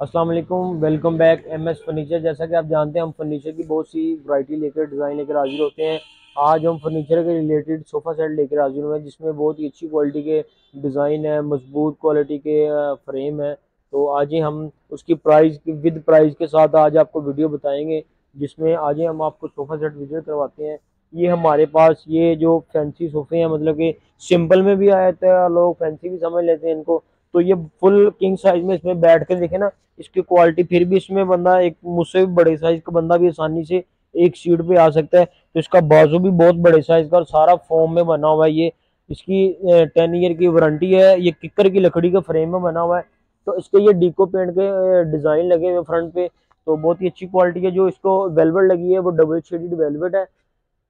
अस्सलाम वालेकुम welcome back M S furniture जैसा कि आप जानते हैं, हम फर्नीचर की बहुत सी वैरायटी लेकर डिज़ाइन लेकर हाजिर होते हैं। आज हम फर्नीचर के रिलेटेड सोफ़ा सेट लेकर हाजिर हुए हैं, जिसमें बहुत ही अच्छी क्वालिटी के डिज़ाइन है, मज़बूत क्वालिटी के फ्रेम है। तो आज ही हम उसकी प्राइस विद प्राइस के साथ आज आपको वीडियो बताएँगे, जिसमें आज ही हम आपको सोफ़ा सेट विज़िट करवाते हैं। ये हमारे पास, ये जो फैंसी सोफ़े हैं मतलब कि सिंपल में भी आए थे लोग फैंसी भी समझ लेते हैं इनको। तो ये फुल किंग साइज़ में इसमें बैठ के देखे ना, इसकी क्वालिटी फिर भी इसमें बंदा एक मुझसे भी बड़े साइज़ का बंदा भी आसानी से एक सीट पे आ सकता है। तो इसका बाजू भी बहुत बड़े साइज़ का और सारा फॉर्म में बना हुआ है ये। इसकी टेन ईयर की वारंटी है, ये किक्कर की लकड़ी का फ्रेम में बना हुआ है। तो इसके ये डीको पेंट के डिज़ाइन लगे हुए फ्रंट पे। तो बहुत ही अच्छी क्वालिटी है, जो इसको वेलवेट लगी है, वो डबल शेडेड वेलवेट है।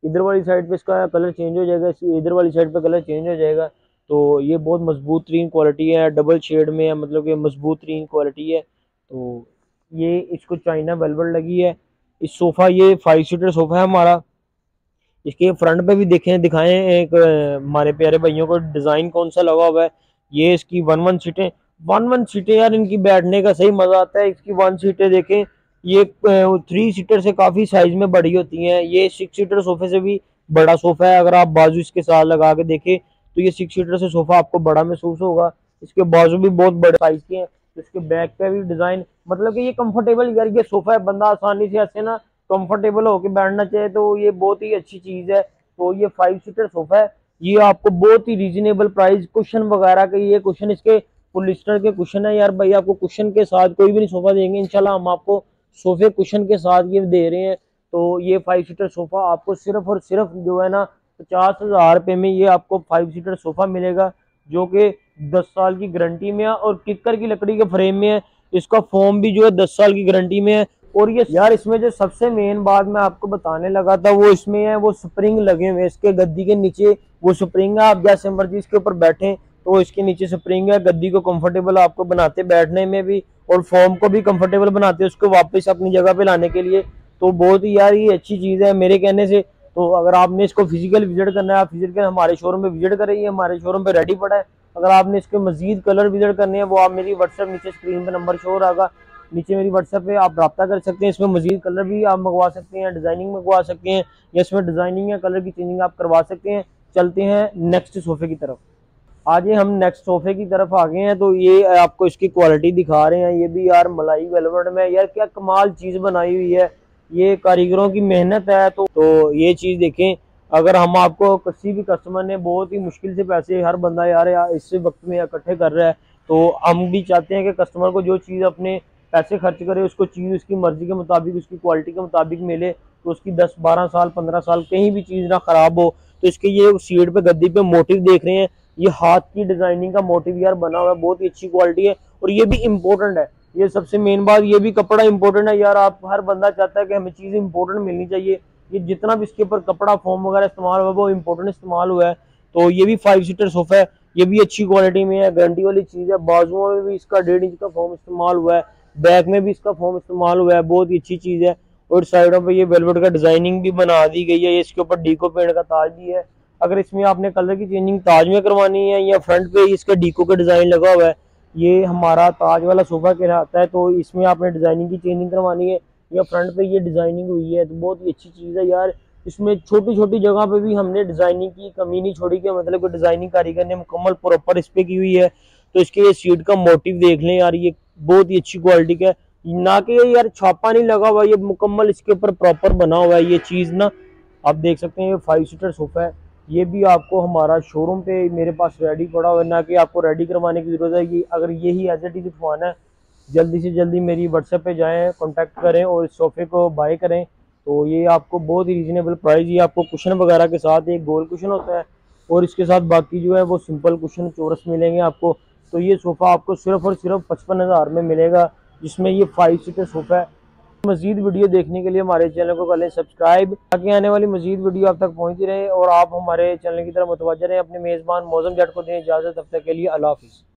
इधर वाली साइड पे इसका कलर चेंज हो जाएगा इधर वाली साइड पे कलर चेंज हो जाएगा। तो ये बहुत मज़बूत तरीन क्वालिटी है डबल शेड में है मतलब कि मज़बूत तरीन क्वालिटी है। तो ये इसको चाइना वेलवेट लगी है। इस सोफ़ा ये फाइव सीटर सोफ़ा है हमारा। इसके फ्रंट पे भी देखें, दिखाएँ एक हमारे प्यारे भाइयों को डिज़ाइन कौन सा लगा हुआ है। ये इसकी वन वन सीटें वन वन सीटें यार इनकी बैठने का सही मज़ा आता है। इसकी वन सीटें देखें, ये थ्री सीटर से काफ़ी साइज़ में बड़ी होती हैं। ये सिक्स सीटर सोफे से भी बड़ा सोफ़ा है। अगर आप बाजू इसके साथ लगा के देखें तो ये सिक्स सीटर से सोफ़ा आपको बड़ा महसूस होगा। इसके बाजू भी बहुत बड़े साइज़ के हैं। तो इसके बैक पे भी डिज़ाइन मतलब कि ये कंफर्टेबल यार, ये सोफा है, बंदा आसानी से ऐसे ना कंफर्टेबल होके बैठना चाहे तो ये बहुत ही अच्छी चीज़ है। तो ये फाइव सीटर सोफा है। ये आपको बहुत ही रीजनेबल प्राइस कुशन वगैरह के ये कुशन इसके पुलिस्टर के कुशन है यार भाई। आपको कुशन के साथ कोई भी नहीं सोफा देंगे। इनशाला हम आपको सोफे कुशन के साथ ये दे रहे हैं। तो ये फाइव सीटर सोफा आपको सिर्फ़ और सिर्फ़ जो है ना पचास हज़ार रुपये में ये आपको फाइव सीटर सोफा मिलेगा, जो कि दस साल की गारंटी में है और किक्कर की लकड़ी के फ्रेम में है। इसका फॉर्म भी जो है दस साल की गारंटी में है। और ये यार इसमें जो सबसे मेन बात मैं आपको बताने लगा था, वो इसमें है, वो स्प्रिंग लगे हुए इसके गद्दी के नीचे वो स्प्रिंग है, आप जैसे मर्ज़ी इसके ऊपर बैठे तो इसके नीचे स्प्रिंग है। गद्दी को कंफर्टेबल आपको बनाते बैठने में भी और फॉर्म को भी कंफर्टेबल बनाते, उसको वापस अपनी जगह पे लाने के लिए। तो बहुत ही यार ये अच्छी चीज़ है। मेरे कहने से तो अगर आपने इसको फ़िज़िकल विज़िट करना है, आप फ़िज़िकल हमारे शोरूम पे विज़िट करेंगे, हमारे शोरूम पे रेडी पड़ा है। अगर आपने इसके मजीद कलर विज़िट करने हैं, वो आप मेरी व्हाट्सएप नीचे स्क्रीन पे नंबर शो रहा नीचे मेरी व्हाट्सएप पे आप रब्ता कर सकते हैं। इसमें मजीद कलर भी आप मंगवा सकते हैं डिज़ाइनिंग मंगवा सकते हैं, या इसमें डिज़ाइनिंग या कलर की चेंजिंग आप करवा सकते हैं। चलते हैं नेक्स्ट सोफे की तरफ़। आज हम नेक्स्ट सोफे की तरफ़ आ गए हैं तो ये आपको इसकी क्वालिटी दिखा रहे हैं। ये भी यार मलाई वेलवेट में यार क्या कमाल चीज़ बनाई हुई है। ये कारीगरों की मेहनत है तो, तो ये चीज़ देखें अगर हम आपको किसी भी कस्टमर ने बहुत ही मुश्किल से पैसे हर बंदा यार इस वक्त में इकट्ठे कर रहा है तो हम भी चाहते हैं कि कस्टमर को जो चीज़ अपने पैसे खर्च करे उसको चीज़ उसकी मर्ज़ी के मुताबिक उसकी क्वालिटी के मुताबिक मिले तो उसकी दस बारह साल पंद्रह साल कहीं भी चीज़ ना ख़राब हो तो इसके ये सीट पे गद्दी पे मोटिव देख रहे हैं ये हाथ की डिज़ाइनिंग का मोटिव यार बना हुआ है बहुत ही अच्छी क्वालिटी है और ये भी इम्पोर्टेंट है। ये सबसे मेन बात, ये भी कपड़ा इंपॉर्टेंट है यार। आप, हर बंदा चाहता है कि हमें चीज़ इंपॉर्टेंट मिलनी चाहिए। ये जितना भी इसके ऊपर कपड़ा फॉर्म वगैरह इस्तेमाल हुआ, वो इम्पोर्टेंट इस्तेमाल हुआ है। तो ये भी फाइव सीटर सोफा है। ये भी अच्छी क्वालिटी में है गारंटी वाली चीज़ है। बाजुओं में भी इसका डेढ़ इंच का फॉर्म इस्तेमाल हुआ है। बैक में भी इसका फॉर्म इस्तेमाल हुआ है। बहुत ही अच्छी चीज़ है। और साइडों पे ये वेलवेट का डिज़ाइनिंग भी बना दी गई है। इसके ऊपर डीको पेंट का ताज भी है। अगर इसमें आपने कलर की चेंजिंग ताज में करवानी है या फ्रंट पे इसका डीको का डिज़ाइन लगा हुआ है ये हमारा ताज वाला सोफा कहलाता है तो इसमें आपने डिज़ाइनिंग की चेंजिंग करवानी है, या फ्रंट पे ये डिज़ाइनिंग हुई है तो बहुत ही अच्छी चीज़ है यार। इसमें छोटी छोटी जगह पे भी हमने डिज़ाइनिंग की, कमी नहीं छोड़ी कि मतलब कि डिज़ाइनिंग कारीगर ने मुकम्मल प्रॉपर इस पे की हुई है। तो इसके ये सीट का मोटिव देख लें यार, ये बहुत ही अच्छी क्वालिटी का है। ना कि यार छापा नहीं लगा हुआ, ये मुकम्मल इसके ऊपर प्रॉपर बना हुआ है, ये चीज़ ना। आप देख सकते हैं, ये फाइव सीटर सोफा है। ये भी आपको हमारा शोरूम पे मेरे पास रेडी पड़ा हुआ है। ना कि आपको रेडी करवाने की ज़रूरत है। कि अगर यही एज एट इज़ है, जल्दी से जल्दी मेरी व्हाट्सएप पे जाएँ कांटेक्ट करें और इस सोफे को बाय करें तो ये आपको बहुत ही रीजनेबल प्राइस ये आपको कुशन वगैरह के साथ एक गोल कुशन होता है और इसके साथ बाकी जो है वो सिंपल कुशन चोरस मिलेंगे आपको। तो ये सोफ़ा आपको सिर्फ़ और सिर्फ़ पचपन हज़ार में मिलेगा, जिसमें ये फाइव सीटर सोफ़ा है। मजीद वीडियो देखने के लिए हमारे चैनल को करें सब्सक्राइब, ताकि आने वाली मजीद वीडियो आप तक पहुँचती रहे, और आप हमारे चैनल की तरफ़ मुतवजह रहें। अपने मेज़बान मौजम जट को दें इजाज़त। तब तक के लिए अल्लाह हाफिज़।